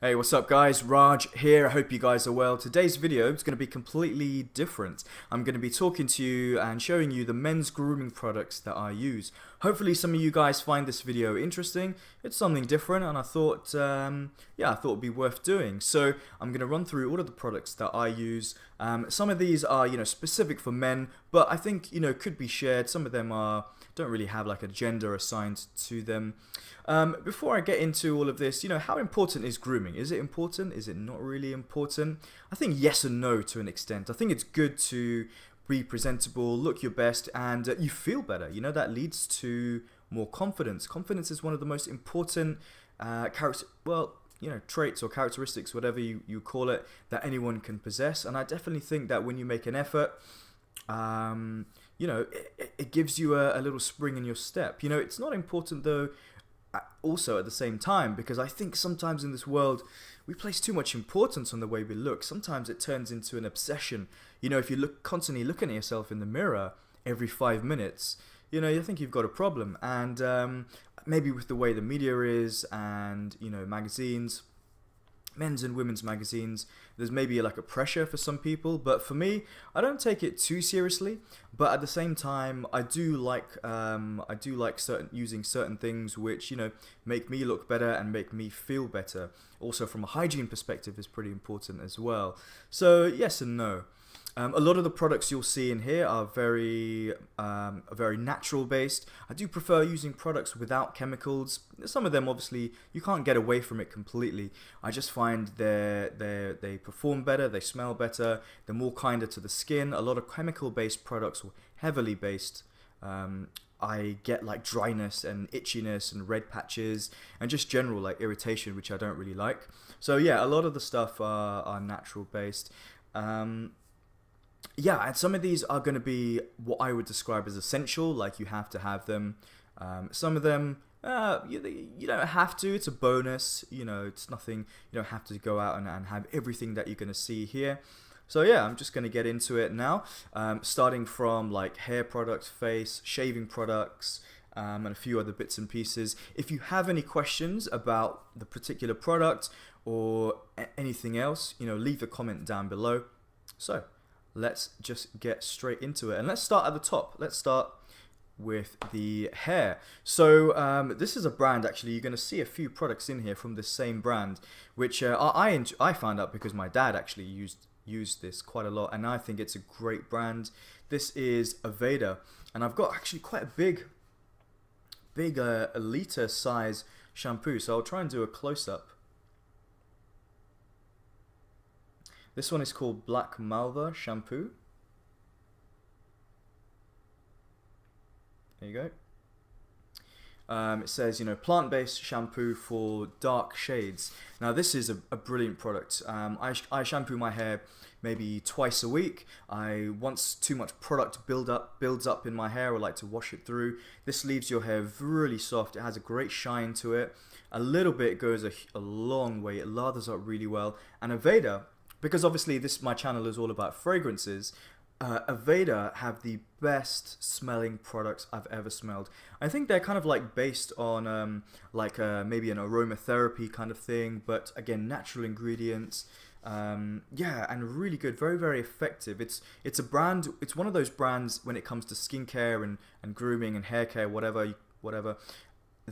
Hey, what's up guys? Raj here. I hope you guys are well. Today's video is going to be completely different. I'm going to be talking to you and showing you the men's grooming products that I use. Hopefully some of you guys find this video interesting. It's something different and I thought, um, yeah, I thought it'd be worth doing. So I'm going to run through all of the products that I use. Um, some of these are, you know, specific for men, but I think, you know, could be shared. Some of them are don't really have like a gender assigned to them. Um, before I get into all of this, you know, how important is grooming? Is it important? Is it not really important? I think yes and no to an extent. I think it's good to be presentable, look your best, and uh, you feel better. You know, that leads to more confidence. Confidence is one of the most important uh, character, well, you know, traits or characteristics, whatever you, you call it, that anyone can possess. And I definitely think that when you make an effort, um, you know, it, it gives you a, a, little spring in your step. You know, it's not important though, also at the same time, because I think sometimes in this world, we place too much importance on the way we look. Sometimes it turns into an obsession. You know, if you look constantly looking at yourself in the mirror every five minutes, you know, you think you've got a problem. And um, maybe with the way the media is and, you know, magazines, men's and women's magazines. There's maybe like a pressure for some people, but for me, I don't take it too seriously. But at the same time, I do like um, I do like certain using certain things which you know make me look better and make me feel better. Also, from a hygiene perspective, is pretty important as well. So yes and no. Um, a lot of the products you'll see in here are very, um, very natural based. I do prefer using products without chemicals. Some of them, obviously, you can't get away from it completely. I just find they they they perform better, they smell better, they're more kinder to the skin. A lot of chemical based products, heavily based, um, I get like dryness and itchiness and red patches and just general like irritation, which I don't really like. So yeah, a lot of the stuff are, are natural based. Um, yeah, and some of these are going to be what I would describe as essential, like you have to have them. Um, some of them, uh, you, you don't have to, it's a bonus, you know, it's nothing, you don't have to go out and, and have everything that you're going to see here. So yeah, I'm just going to get into it now, um, starting from like hair products, face, shaving products, um, and a few other bits and pieces. If you have any questions about the particular product or anything else, you know, leave a comment down below. So let's just get straight into it. And let's start at the top. Let's start with the hair. So um, this is a brand actually. You're going to see a few products in here from the same brand, which uh, I I found out because my dad actually used used this quite a lot, and I think it's a great brand. This is Aveda, and I've got actually quite a big, big uh, a liter size shampoo. So I'll try and do a close up. This one is called Black Malva Shampoo. There you go. Um, it says, you know, plant-based shampoo for dark shades. Now, this is a, a brilliant product. Um, I, I shampoo my hair maybe twice a week. I once too much product build up builds up in my hair, I like to wash it through. This leaves your hair really soft. It has a great shine to it. A little bit goes a, a long way. It lathers up really well. And Aveda because obviously this my channel is all about fragrances. Uh, Aveda have the best smelling products I've ever smelled. I think they're kind of like based on um, like uh, maybe an aromatherapy kind of thing, but again natural ingredients. Um, yeah, and really good, very very effective. It's it's a brand. It's one of those brands when it comes to skincare and and grooming and hair care, whatever whatever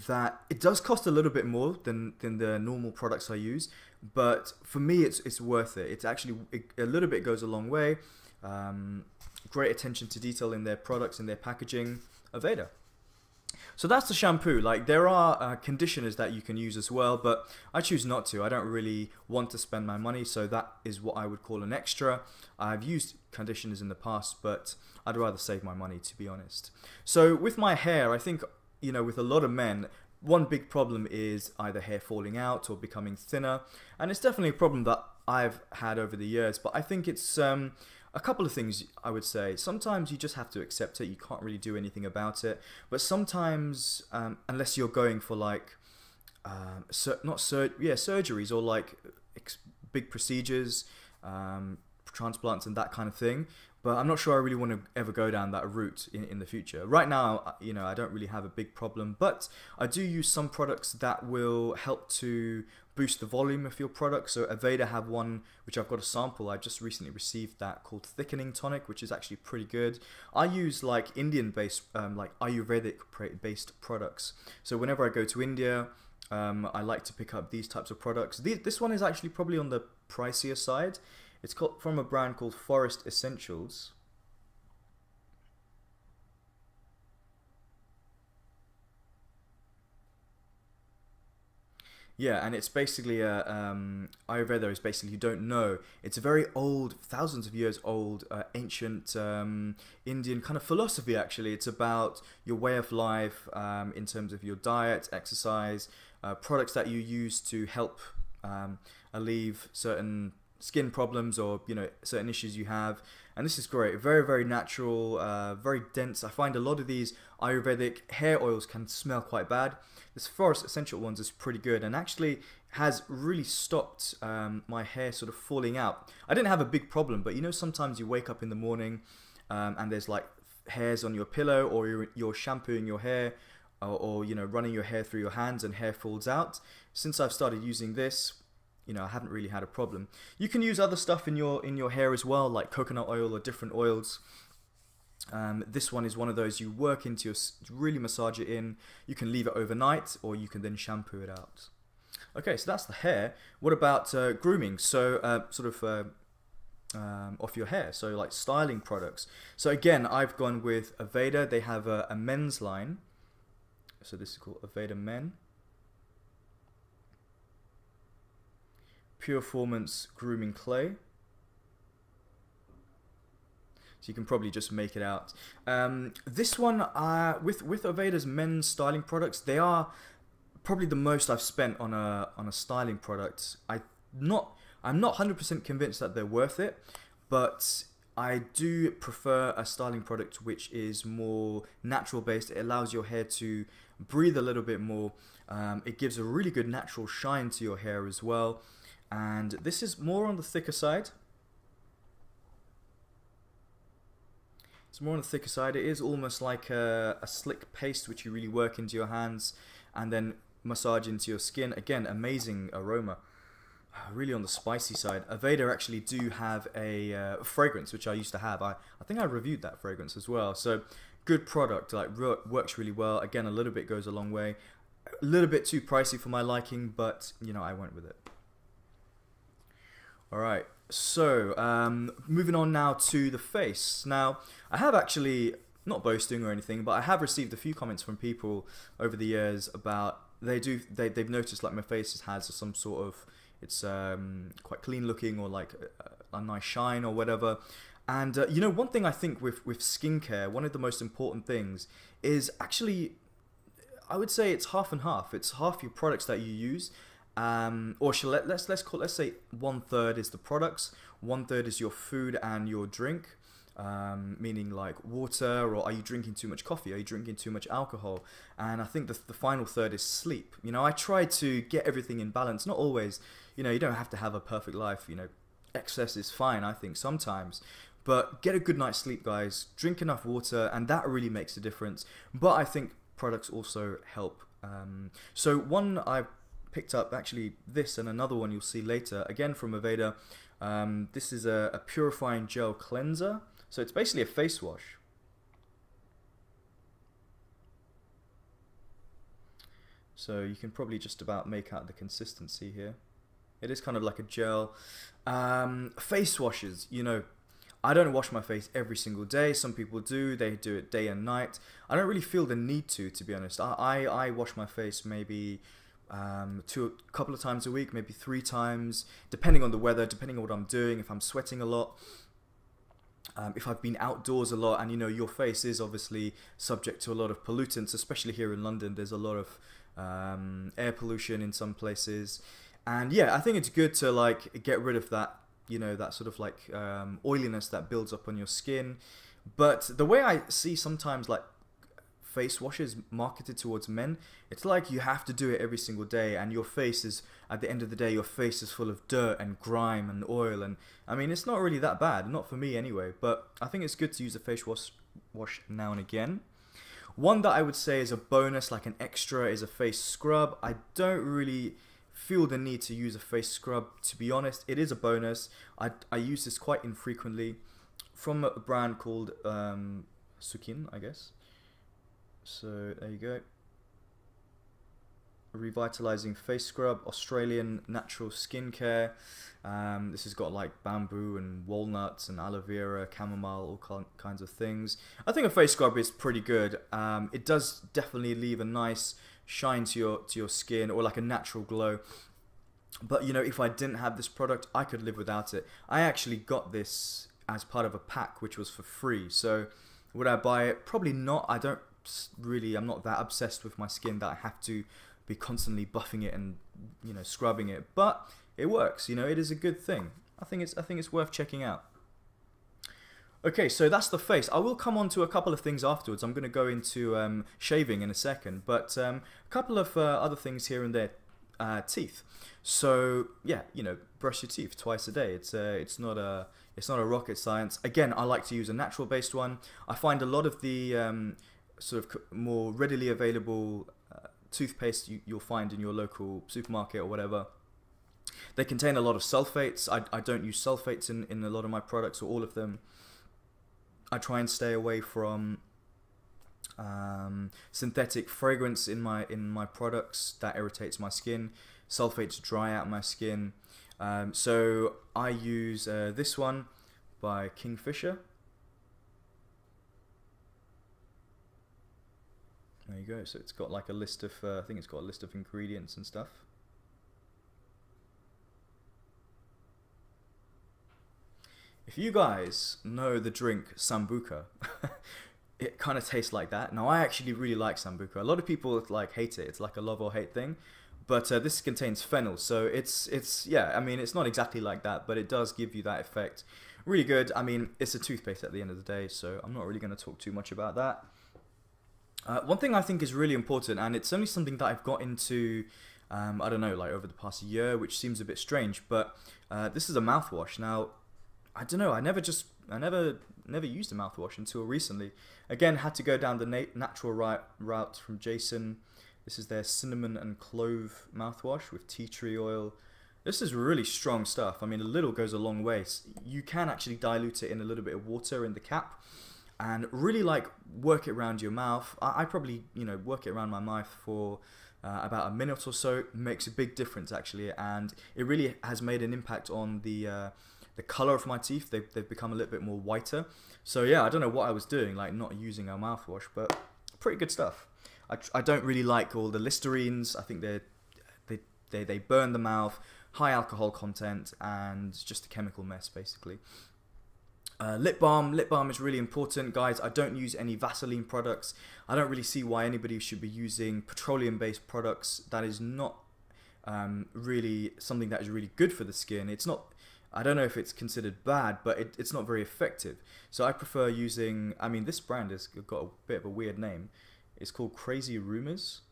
that it does cost a little bit more than than the normal products I use, but for me it's it's worth it. It's actually it, a little bit goes a long way. Um, great attention to detail in their products in their packaging. Aveda. So that's the shampoo. Like there are uh, conditioners that you can use as well, but I choose not to. I don't really want to spend my money, so that is what I would call an extra. I've used conditioners in the past, but I'd rather save my money to be honest. So with my hair, I think you know, with a lot of men, one big problem is either hair falling out or becoming thinner, and it's definitely a problem that I've had over the years. But I think it's um, a couple of things I would say. Sometimes you just have to accept it; you can't really do anything about it. But sometimes, um, unless you're going for like, um, sur- not sur- yeah, surgeries or like big procedures, um, transplants and that kind of thing. But I'm not sure I really want to ever go down that route in, in the future. Right now, uh, you know, I don't really have a big problem, but I do use some products that will help to boost the volume of your product. So Aveda have one which I've got a sample. I just recently received that called Thickening Tonic, which is actually pretty good. I use like Indian based, um, like Ayurvedic based products. So whenever I go to India, um, I like to pick up these types of products. This one is actually probably on the pricier side. It's called, from a brand called Forest Essentials. Yeah, and it's basically a um, Ayurveda is basically you don't know. It's a very old, thousands of years old, uh, ancient um, Indian kind of philosophy. Actually, it's about your way of life um, in terms of your diet, exercise, uh, products that you use to help um, alleviate certain skin problems or you know certain issues you have. And this is great. Very very natural uh, very dense. I find a lot of these Ayurvedic hair oils can smell quite bad. This forest essential ones is pretty good and actually has really stopped um, my hair sort of falling out. I didn't have a big problem but you know sometimes you wake up in the morning um, and there's like hairs on your pillow or you're, you're shampooing your hair or, or you know running your hair through your hands and hair falls out. Since I've started using this you know I haven't really had a problem. You can use other stuff in your in your hair as well, like coconut oil or different oils. Um, this one is one of those you work into your really massage it in. You can leave it overnight, or you can then shampoo it out. Okay, so that's the hair. What about uh, grooming? So uh, sort of. Uh, um, off your hair, so like styling products. So again, I've gone with Aveda. They have a, a men's line. So this is called Aveda Men. Pureformance Grooming Clay. So you can probably just make it out. Um, this one, uh, with with Aveda's men's styling products, they are probably the most I've spent on a on a styling product. I not I'm not 100% convinced that they're worth it, but I do prefer a styling product which is more natural based. It allows your hair to breathe a little bit more. Um, it gives a really good natural shine to your hair as well and this is more on the thicker side. It's more on the thicker side. It is almost like a, a slick paste which you really work into your hands and then massage into your skin. Again, amazing aroma. Really on the spicy side. Aveda actually do have a uh, fragrance which I used to have. I, I think I reviewed that fragrance as well. So good product, like works really well. Again, a little bit goes a long way. A little bit too pricey for my liking, but you know I went with it. All right. So, um, moving on now to the face. Now, I have actually, not boasting or anything, but I have received a few comments from people over the years about they do they they've noticed like my face has some sort of it's um, quite clean looking or like a, a nice shine or whatever. And uh, you know, one thing I think with with skincare, one of the most important things is actually, I would say it's half and half. It's half your products that you use um, or shall let, let's let's call let's say one third is the products, one third is your food and your drink, um, meaning like water, or are you drinking too much coffee? Are you drinking too much alcohol? And I think the the final third is sleep. You know, I try to get everything in balance. Not always. You know, you don't have to have a perfect life. You know, excess is fine. I think sometimes. But get a good night's sleep, guys. Drink enough water, and that really makes a difference. But I think products also help. Um, so one I've picked up actually this and another one you'll see later, again from Aveda. Um, this is a, a purifying gel cleanser. So it's basically a face wash. So you can probably just about make out the consistency here. It is kind of like a gel. Um, face washes, you know, I don't wash my face every single day. Some people do. They do it day and night. I don't really feel the need to, to be honest. I, I, I wash my face maybe um, two a couple of times a week, maybe three times, depending on the weather, depending on what I'm doing. If I'm sweating a lot, um, if I've been outdoors a lot, and you know your face is obviously subject to a lot of pollutants, especially here in London. There's a lot of um, air pollution in some places, and yeah, I think it's good to like get rid of that, you know, that sort of like um, oiliness that builds up on your skin. But the way I see sometimes like face washes marketed towards men, it's like you have to do it every single day, and your face is at the end of the day, your face is full of dirt and grime and oil, and I mean it's not really that bad, not for me anyway. But I think it's good to use a face wash wash now and again. One that I would say is a bonus, like an extra, is a face scrub. I don't really feel the need to use a face scrub. To be honest, it is a bonus. I, I use this quite infrequently from a brand called um, Sukin, I guess. So there you go. Revitalizing face scrub, Australian natural skincare. Um, this has got like bamboo and walnuts and aloe vera, chamomile, all kinds of things. I think a face scrub is pretty good. Um, it does definitely leave a nice shine to your to your skin or like a natural glow. But you know, if I didn't have this product, I could live without it. I actually got this as part of a pack which was for free. So would I buy it? Probably not. I don't really. I'm not that obsessed with my skin that I have to be constantly buffing it and you know scrubbing it. But it works. You know, it is a good thing. I think it's I think it's worth checking out. Okay, so that's the face. I will come on to a couple of things afterwards. I'm going to go into um, shaving in a second, but um, a couple of uh, other things here and there. Uh, teeth. So yeah, you know, brush your teeth twice a day. It's uh, it's not a it's not a rocket science. Again, I like to use a natural based one. I find a lot of the um, sort of more readily available uh, toothpaste you, you'll find in your local supermarket or whatever. They contain a lot of sulfates. I, I don't use sulfates in, in a lot of my products or all of them. I try and stay away from um, synthetic fragrance in my in my products that irritates my skin. Sulfates dry out my skin. Um, so I use uh, this one by Kingfisher. There you go. So it's got like a list of, uh, I think it's got a list of ingredients and stuff. If you guys know the drink Sambuca, it kind of tastes like that. Now I actually really like Sambuca. A lot of people like hate it. It's like a love or hate thing. But uh, this contains fennel, so it's it's yeah. I mean, it's not exactly like that, but it does give you that effect. Really good. I mean, it's a toothpaste at the end of the day, so I'm not really going to talk too much about that. Uh, one thing I think is really important, and it's only something that I've got into, um, I don't know, like over the past year, which seems a bit strange, but uh, this is a mouthwash. Now, I don't know, I never just, I never, never used a mouthwash until recently. Again, had to go down the na natural route from Jason. This is their cinnamon and clove mouthwash with tea tree oil. This is really strong stuff. I mean, a little goes a long way. You can actually dilute it in a little bit of water in the cap and really like work it around your mouth. I, I probably, you know, work it around my mouth for uh, about a minute or so. Makes a big difference actually, and it really has made an impact on the uh, the color of my teeth. They've, they've become a little bit more whiter. So yeah, I don't know what I was doing, like not using a mouthwash, but pretty good stuff. I, I don't really like all the Listerines. I think they they they they burn the mouth, high alcohol content, and just a chemical mess basically. Uh, lip balm, lip balm is really important, guys. I don't use any Vaseline products. I don't really see why anybody should be using petroleum-based products. That is not um, really something that is really good for the skin. It's not. I don't know if it's considered bad, but it, it's not very effective. So I prefer using. I mean, this brand has got a bit of a weird name. It's called Crazy Rumors.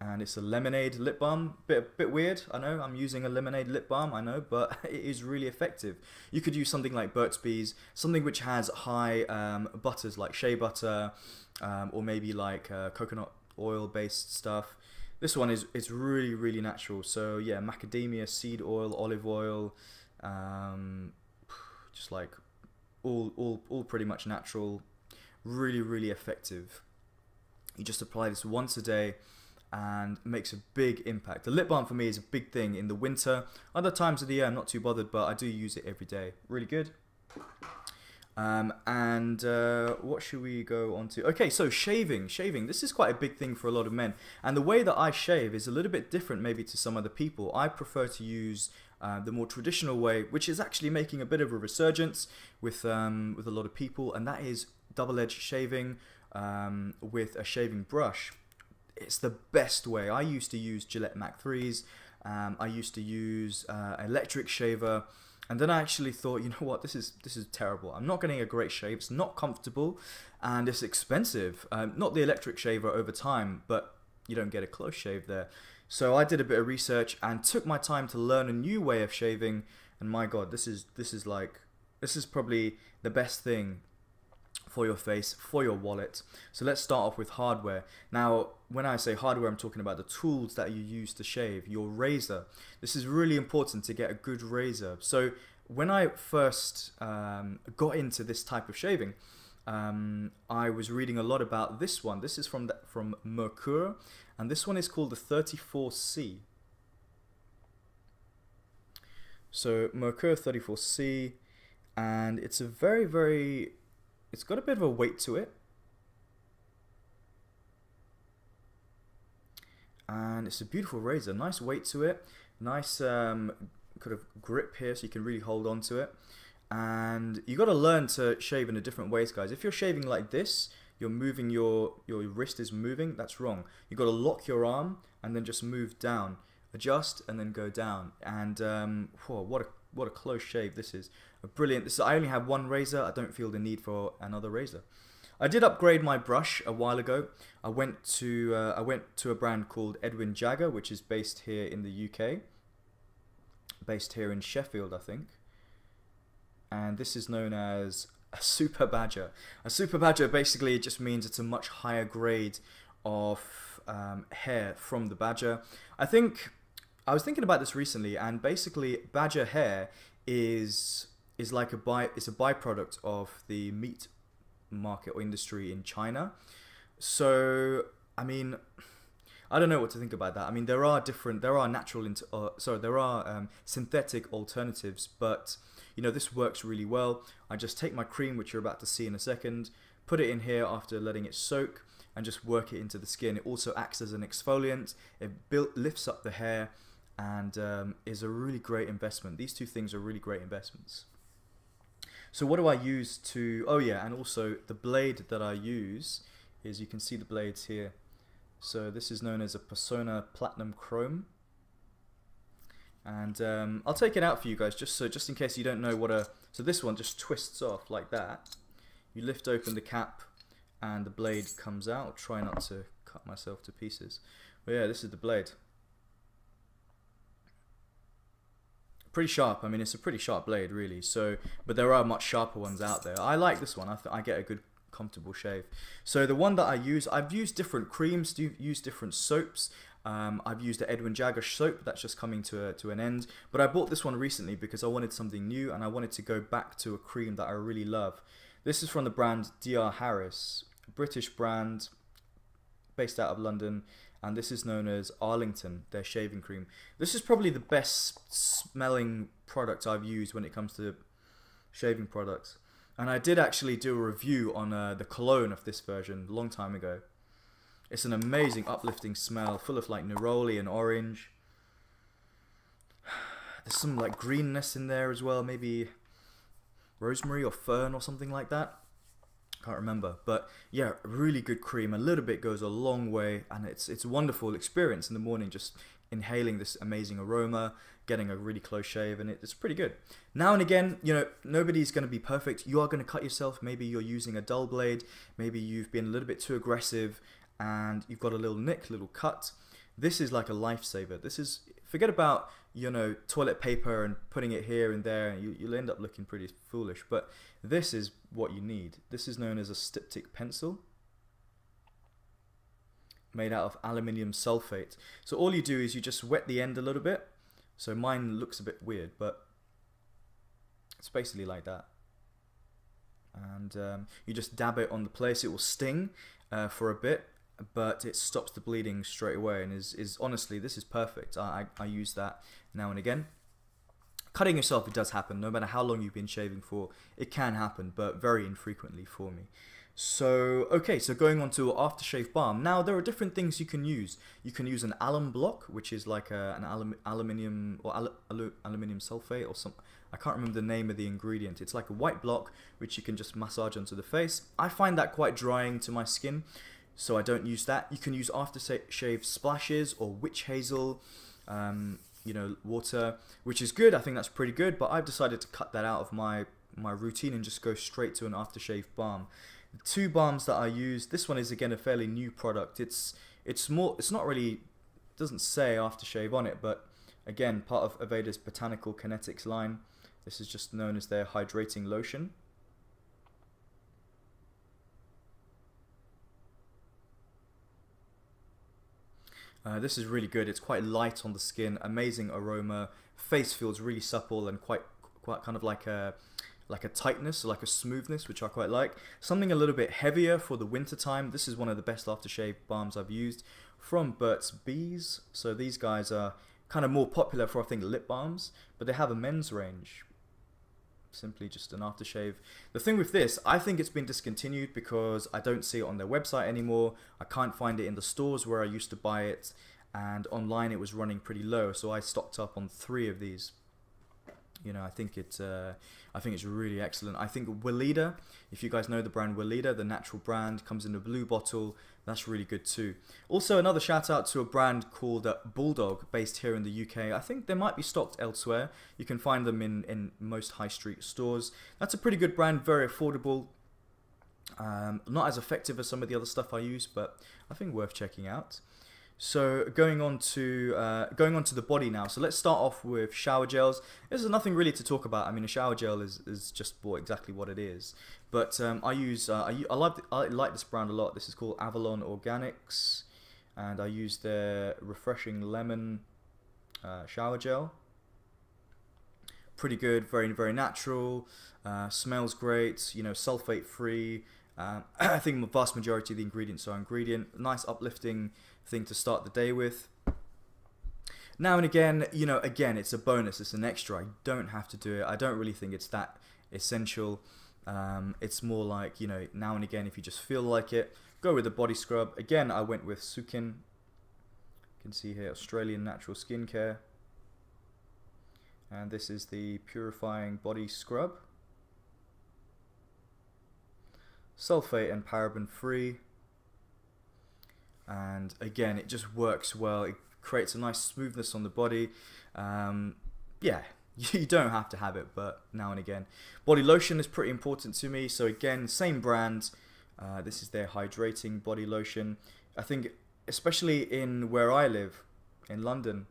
And it's a lemonade lip balm. Bit bit weird, I know. I'm using a lemonade lip balm, I know, but it is really effective. You could use something like Burt's Bees, something which has high um, butters like shea butter, um, or maybe like uh, coconut oil based stuff. This one is it's really really natural. So yeah, macadamia seed oil, olive oil, um, just like all all all pretty much natural really, really effective. You just apply this once a day and makes a big impact. The lip balm for me is a big thing in the winter. Other times of the year I'm not too bothered, but I do use it every day. Really good. Um, and uh, what should we go on to? Okay, so shaving. Shaving. This is quite a big thing for a lot of men. And the way that I shave is a little bit different maybe to some other people. I prefer to use uh, the more traditional way, which is actually making a bit of a resurgence with, um, with a lot of people, and that is double-edged shaving um, with a shaving brush. It's the best way. I used to use Gillette Mach 3s. Um, I used to use uh, electric shaver. and then I actually thought, you know what, this is this is terrible. I'm not getting a great shave. It's not comfortable, and it's expensive. Um, not the electric shaver over time, but you don't get a close shave there. So I did a bit of research and took my time to learn a new way of shaving. And my God, this is this is like this is probably the best thing for your face, for your wallet. So let's start off with hardware. Now, when I say hardware, I'm talking about the tools that you use to shave, your razor. This is really important to get a good razor. So when I first um, got into this type of shaving, um, I was reading a lot about this one. This is from the, from Merkur, and this one is called the 34C. So Merkur 34C, and it's a very very it's got a bit of a weight to it. And it's a beautiful razor, nice weight to it, nice um, kind of grip here so you can really hold on to it. And you got to learn to shave in a different ways, guys. If you're shaving like this, you're moving your your wrist is moving. That's wrong. You got to lock your arm and then just move down, adjust and then go down. And um, whoa, what a what a close shave this is. A brilliant. This is, I only have one razor. I don't feel the need for another razor. I did upgrade my brush a while ago. I went to uh, I went to a brand called Edwin Jagger, which is based here in the UK, based here in Sheffield, I think. And this is known as a Super Badger. A Super Badger basically just means it's a much higher grade of um, hair from the badger. I think I was thinking about this recently, and basically, badger hair is is like a by it's a byproduct of the meat market or industry in China. So I mean, I don't know what to think about that. I mean, there are different, there are natural, uh, sorry, there are um, synthetic alternatives, but you know this works really well. I just take my cream, which you're about to see in a second, put it in here after letting it soak, and just work it into the skin. It also acts as an exfoliant. It built, lifts up the hair and um, is a really great investment. These two things are really great investments. So what do I use to, oh yeah, and also the blade that I use is, you can see the blades here. So this is known as a Personna Platinum Chrome. And um, I'll take it out for you guys, just so just in case you don't know what a, so this one just twists off like that. You lift open the cap and the blade comes out. I'll try not to cut myself to pieces. But yeah, this is the blade. Pretty sharp. I mean, it's a pretty sharp blade, really. So, but there are much sharper ones out there. I like this one. I, I get a good comfortable shave. So the one that I use, I've used different creams, do use different soaps. Um, I've used the Edwin Jagger soap that's just coming to, a, to an end. But I bought this one recently because I wanted something new and I wanted to go back to a cream that I really love. This is from the brand DR Harris, British brand based out of London and this is known as Arlington, their shaving cream. This is probably the best smelling product I've used when it comes to shaving products. And I did actually do a review on uh, the cologne of this version a long time ago. It's an amazing uplifting smell, full of like neroli and orange. There's some like greenness in there as well, maybe rosemary or fern or something like that can't remember but yeah really good cream a little bit goes a long way and it's it's a wonderful experience in the morning just inhaling this amazing aroma getting a really close shave and it's pretty good. Now and again you know nobody's going to be perfect. You are going to cut yourself. Maybe you're using a dull blade. Maybe you've been a little bit too aggressive and you've got a little nick little cut. This is like a lifesaver. This is forget about you know toilet paper and putting it here and there and you, you'll end up looking pretty foolish but this is what you need. This is known as a styptic pencil made out of aluminium sulfate. So all you do is you just wet the end a little bit. So mine looks a bit weird but it's basically like that. And um, you just dab it on the place. It will sting uh, for a bit but it stops the bleeding straight away and is, is honestly this is perfect. I, I, I use that now and again cutting yourself it does happen. No matter how long you've been shaving for it can happen but very infrequently for me. So okay so going on to aftershave balm. Now there are different things you can use. You can use an alum block which is like a, an alum, aluminium or alu, alu, aluminium sulfate or some I can't remember the name of the ingredient. It's like a white block which you can just massage onto the face. I find that quite drying to my skin so I don't use that. You can use aftershave splashes or witch hazel. Um, you know, water, which is good. I think that's pretty good, but I've decided to cut that out of my my routine and just go straight to an aftershave balm. The two balms that I use, this one is again a fairly new product. It's it's more it's not really doesn't say aftershave on it, but again, part of Aveda's Botanical Kinetics line. This is just known as their hydrating lotion. Uh, this is really good. It's quite light on the skin, amazing aroma. Face feels really supple and quite quite kind of like a like a tightness, like a smoothness, which I quite like. Something a little bit heavier for the winter time. This is one of the best aftershave balms I've used from Burt's Bees. So these guys are kind of more popular for I think lip balms, but they have a men's range. Simply just an aftershave. The thing with this, I think it's been discontinued because I don't see it on their website anymore. I can't find it in the stores where I used to buy it, and online it was running pretty low. So I stocked up on three of these. You know, I think it. Uh, I think it's really excellent. I think Weleda, if you guys know the brand Weleda, the natural brand, comes in a blue bottle. That's really good too. Also, another shout out to a brand called uh, Bulldog, based here in the UK. I think they might be stocked elsewhere. You can find them in, in most high street stores. That's a pretty good brand, very affordable. Um, not as effective as some of the other stuff I use, but I think worth checking out. So going on to uh, going on to the body now. So let's start off with shower gels. There's nothing really to talk about. I mean, a shower gel is, is just what exactly what it is. But um, I use uh, I, I like I like this brand a lot. This is called Avalon Organics, and I use their refreshing lemon uh, shower gel. Pretty good, very very natural. Uh, smells great. You know, sulfate free. Um, I think the vast majority of the ingredients are ingredient. Nice uplifting thing to start the day with. Now and again, you know, again, it's a bonus, it's an extra. I don't have to do it. I don't really think it's that essential. Um, it's more like, you know, now and again, if you just feel like it, go with the body scrub. Again, I went with Sukin. You can see here, Australian Natural Skincare. And this is the Purifying Body Scrub. Sulfate and paraben free and again it just works well. It creates a nice smoothness on the body. Um, yeah you don't have to have it but now and again. Body lotion is pretty important to me. So again same brand. Uh, this is their hydrating body lotion. I think especially in where I live in London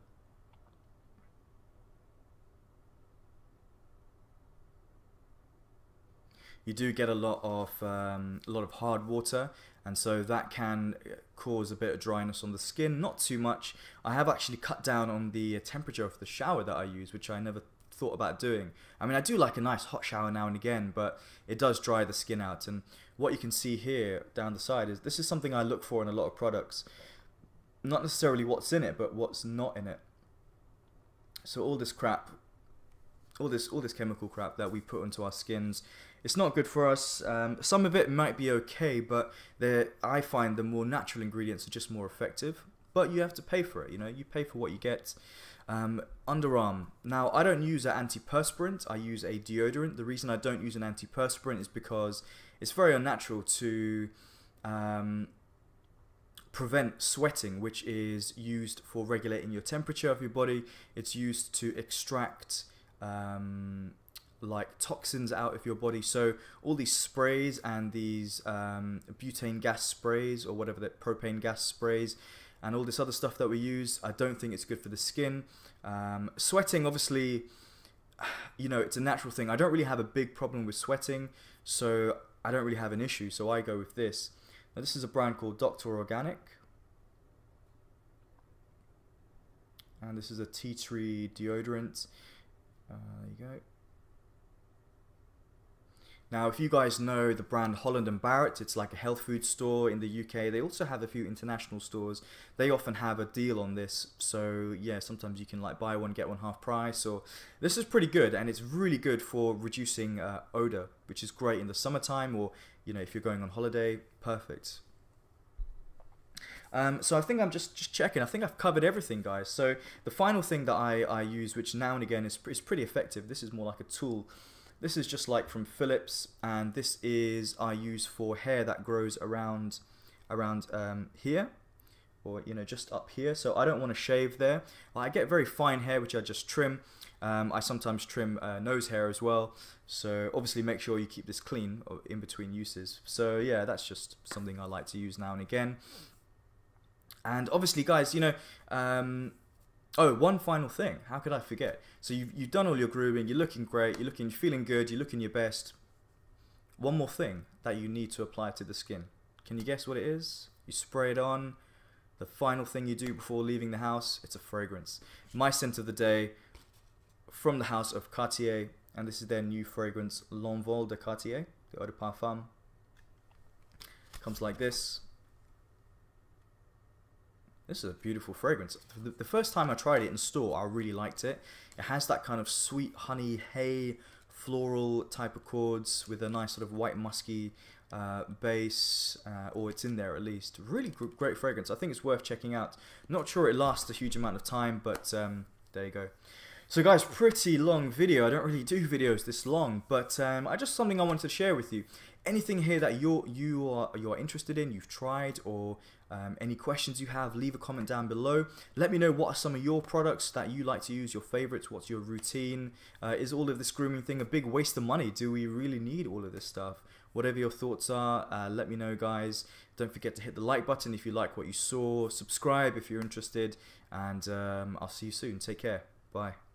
you do get a lot of um, a lot of hard water and so that can uh, cause a bit of dryness on the skin. Not too much. I have actually cut down on the uh, temperature of the shower that I use which I never thought about doing. I mean I do like a nice hot shower now and again but it does dry the skin out. And what you can see here down the side is this is something I look for in a lot of products. Not necessarily what's in it but what's not in it. So all this crap all this all this chemical crap that we put onto our skins it's not good for us. Um, some of it might be okay, but I find the more natural ingredients are just more effective. But you have to pay for it. You know, you pay for what you get. Um, underarm. Now, I don't use an antiperspirant. I use a deodorant. The reason I don't use an antiperspirant is because it's very unnatural to um, prevent sweating, which is used for regulating your temperature of your body. It's used to extract um, like toxins out of your body. So all these sprays and these um, butane gas sprays or whatever that propane gas sprays and all this other stuff that we use, I don't think it's good for the skin. Um, sweating, obviously, you know, it's a natural thing. I don't really have a big problem with sweating, so I don't really have an issue. So I go with this. Now this is a brand called Doctor Organic. And this is a tea tree deodorant. Uh, there you go. Now, if you guys know the brand Holland and Barrett, it's like a health food store in the UK. They also have a few international stores. They often have a deal on this. So yeah, sometimes you can like buy one get one half price. Or this is pretty good, and it's really good for reducing uh, odor, which is great in the summertime or you know if you're going on holiday. Perfect. Um, so I think I'm just, just checking. I think I've covered everything, guys. So the final thing that I, I use, which now and again is, is pretty effective, this is more like a tool. This is just like from Philips, and this is I use for hair that grows around around um, here, or you know just up here so I don't want to shave there I get very fine hair which I just trim um, I sometimes trim uh, nose hair as well so obviously make sure you keep this clean in between uses so yeah that's just something I like to use now and again and obviously guys you know um, Oh, one final thing. How could I forget? So you've, you've done all your grooming, you're looking great, you're looking you're feeling good, you're looking your best. One more thing that you need to apply to the skin. Can you guess what it is? You spray it on. The final thing you do before leaving the house, it's a fragrance. My scent of the day from the house of Cartier, and this is their new fragrance, L'Envol de Cartier, the eau de parfum. Comes like this. This is a beautiful fragrance. The first time I tried it in store, I really liked it. It has that kind of sweet honey, hay, floral type of chords with a nice sort of white musky uh, base, uh, or it's in there at least. Really great fragrance. I think it's worth checking out. Not sure it lasts a huge amount of time, but um, there you go. So guys, pretty long video. I don't really do videos this long, but um, I just something I wanted to share with you anything here that you're you are you're interested in, you've tried, or um, any questions you have, leave a comment down below. Let me know what are some of your products that you like to use, your favorites. What's your routine? Uh, is all of this grooming thing a big waste of money? Do we really need all of this stuff? Whatever your thoughts are, uh, let me know, guys. Don't forget to hit the like button if you like what you saw. Subscribe if you're interested, and um, I'll see you soon. Take care. Bye.